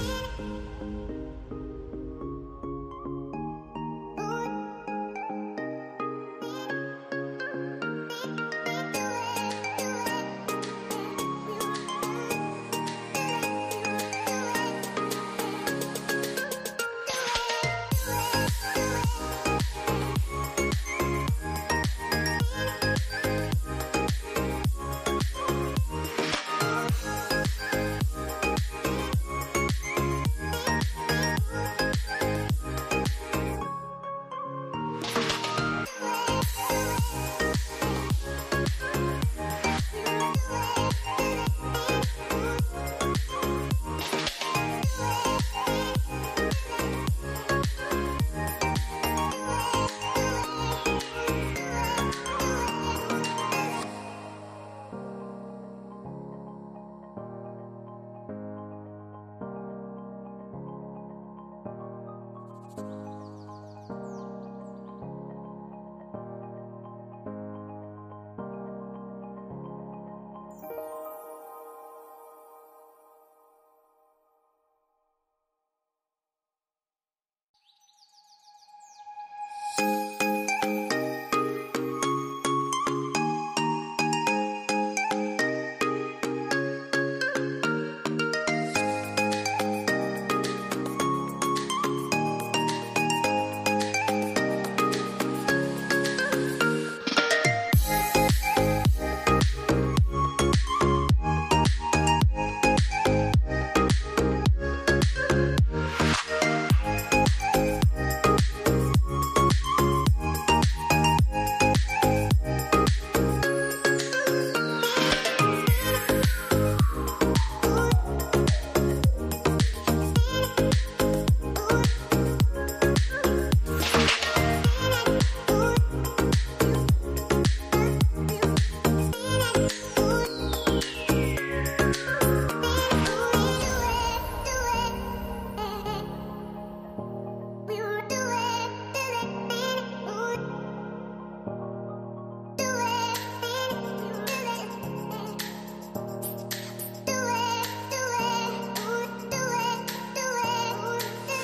Música